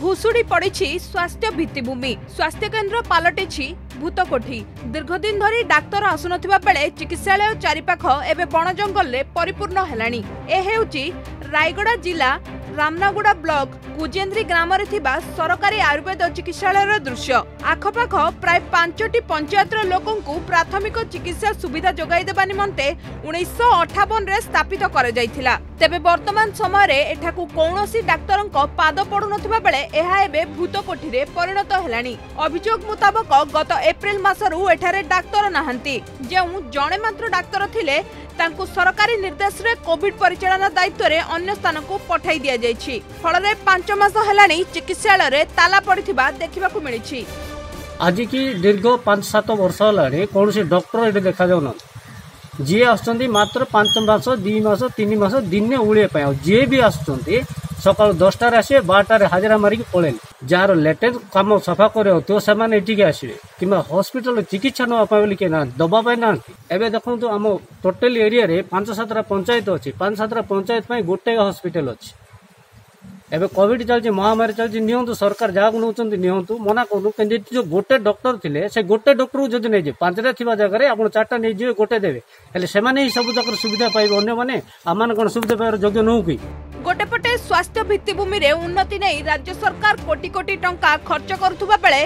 ভুশুড়ি পড়েছে স্বাস্থ্য ভিত্তিভূমি স্বাস্থ্যকেন্দ্র পালটিছি ভূতকোঠি দীর্ঘদিন ধরে ডাক্তার আসুনথিবা বেড়ে চিকিৎসালয় চারিপাখ এবে বণ জঙ্গলে পরিপূর্ণ হেলানি এ হেউচি রায়গড়া জেলা ରାମନାଗୁଡ଼ା ବ୍ଲକ ଗୁଜେନ୍ଦ୍ରି ଗ୍ରାମରେ ଥିବା ସରକାରୀ ଆୟୁର୍ବେଦ ଚିକିତ୍ସାଳୟର ଦୃଶ୍ୟ ଆଖପାଖ ପ୍ରାୟ ପାଞ୍ଚଟି ପଞ୍ଚାୟତର ଲୋକଙ୍କୁ ପ୍ରାଥମିକ ଚିକିତ୍ସା ସୁବିଧା ଯୋଗାଇଦେବା ନିମନ୍ତେ ଉଣେଇଶହ ଅଠାବନରେ ସ୍ଥାପିତ କରାଯାଇଥିଲା ତେବେ ବର୍ତ୍ତମାନ ସମୟରେ ଏଠାକୁ କୌଣସି ଡାକ୍ତରଙ୍କ ପାଦ ପଡ଼ୁନଥିବା ବେଳେ ଏହା ଏବେ ଭୂତକୋଠିରେ ପରିଣତ ହେଲାଣି ଅଭିଯୋଗ ମୁତାବକ ଗତ ଏପ୍ରିଲ ମାସରୁ ଏଠାରେ ଡାକ୍ତର ନାହାନ୍ତି ଯେଉଁ ଜଣେ ମାତ୍ର ଡାକ୍ତର ଥିଲେ ତାଙ୍କୁ ସରକାରୀ ନିର୍ଦ୍ଦେଶରେ କୋଭିଡ୍ ପରିଚାଳନା ଦାୟିତ୍ୱରେ ଅନ୍ୟ ସ୍ଥାନକୁ ପଠାଇ ଦିଆଯାଇଛି ଫଳରେ ପାଞ୍ଚ ମାସ ହେଲାଣି ଚିକିତ୍ସାଳୟରେ ତାଲା ପଡ଼ିଥିବା ଦେଖିବାକୁ ମିଳିଛି ଆଜିକି ଦୀର୍ଘ ପାଞ୍ଚ ସାତ ବର୍ଷ ହେଲାଣି କୌଣସି ଡକ୍ଟର ଏଠି ଦେଖାଯାଉନାହାନ୍ତି ଯିଏ ଆସୁଛନ୍ତି ମାତ୍ର ପାଞ୍ଚ ମାସ ଦୁଇ ମାସ ତିନି ମାସ ଦିନେ ଉଳିବା ପାଇଁ ଆଉ ଯିଏ ବି ଆସୁଛନ୍ତି ସକାଳ ଦଶଟାରେ ଆସିବେ ବାରଟାରେ ହାଜିରା ମାରିକି ପଳେଇଲେ ଯାହାର ଲେଟେଷ୍ଟ କାମ ସଫା କରିବ ତ ସେମାନେ ଏଠିକି ଆସିବେ କିମ୍ବା ହସ୍ପିଟାଲରେ ଚିକିତ୍ସା ନେବା ପାଇଁ ବୋଲି କିଏ ନାହାନ୍ତି ଦେବା ପାଇଁ ନାହାନ୍ତି ଏବେ ଦେଖନ୍ତୁ ଆମ ଟୋଟାଲ ଏରିଆରେ ପାଞ୍ଚ ସାତଟା ପଞ୍ଚାୟତ ଅଛି ପାଞ୍ଚ ସାତଟା ପଞ୍ଚାୟତ ପାଇଁ ଗୋଟିଏ ହସ୍ପିଟାଲ ଅଛି ଏବେ କୋଭିଡ୍ ଚାଲିଛି ମହାମାରୀ ଚାଲିଛି ନିଅନ୍ତୁ ସରକାର ଯାହାକୁ ନେଉଛନ୍ତି ନିଅନ୍ତୁ ମନା କରୁନୁ କିନ୍ତୁ ଏଠି ଯେଉଁ ଗୋଟେ ଡକ୍ଟର ଥିଲେ ସେ ଗୋଟେ ଡକ୍ଟରକୁ ଯଦି ନେଇଯିବେ ପାଞ୍ଚଟା ଥିବା ଜାଗାରେ ଆପଣ ଚାରିଟା ନେଇଯିବେ ଗୋଟେ ଦେବେ ହେଲେ ସେମାନେ ହିଁ ସବୁ ଯାକର ସୁବିଧା ପାଇବେ ଅନ୍ୟମାନେ ଆମମାନେ କ'ଣ ସୁବିଧା ପାଇବାର ଯୋଗ୍ୟ ନୁହଁ କି গোটেপটে স্বাস্থ্য ভিত্তিভূমিরে উন্নতি নেই রাজ্য সরকার কোটি কোটি টঙ্কা খরচ করুবা বেড়ে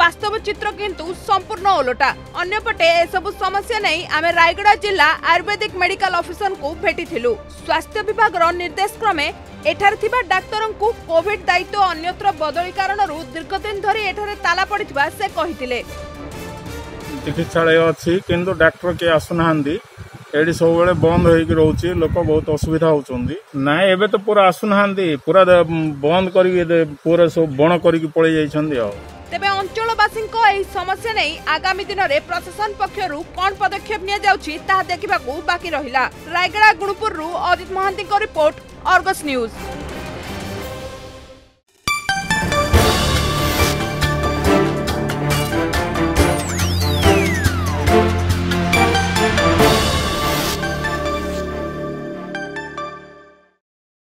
বাস্তব চিত্র কিন্তু সম্পূর্ণ ওলটা অন্যপটে এসব সমস্যা নেই আমি রায়গড়া জেলা আয়ুর্বেদিক মেডিকাল অফিসরকু ভেটিলু স্বাস্থ্য বিভাগর নির্দেশক্রমে এঠারে থিবা ডাক্তারঙ্কু কোভিড দায়িত্ব অন্যত্র বদলি কারণরু দীর্ঘদিন ধরে এঠারে তালা পড়িথিবা সে কহিতিলে চিকিৎসালয় অছি কিন্তু ডাক্তার কে আসুনাহান্তি ଏଇଠି ସବୁବେଳେ ବନ୍ଦ ହେଇକି ରହୁଛି ଲୋକ ବହୁତ ଅସୁବିଧା ହେଉଛନ୍ତି ନାଇଁ ଏବେ ତ ପୁରା ଆସୁନାହାନ୍ତି ପୁରା ବନ୍ଦ କରିକି ପୁରା ସବୁ ବଣ କରିକି ପଳେଇ ଯାଇଛନ୍ତି ଆଉ ତେବେ ଅଞ୍ଚଳବାସୀଙ୍କ ଏହି ସମସ୍ୟା ନେଇ ଆଗାମୀ ଦିନରେ ପ୍ରଶାସନ ପକ୍ଷରୁ କ'ଣ ପଦକ୍ଷେପ ନିଆଯାଉଛି ତାହା ଦେଖିବାକୁ ବାକି ରହିଲା ରାୟଗଡ଼ା ଗୁଣପୁରରୁ ଅଜିତ ମହାନ୍ତିଙ୍କ ରିପୋର୍ଟ ଅର୍ଗସ୍ ନ୍ୟୁଜ୍